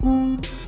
嗯。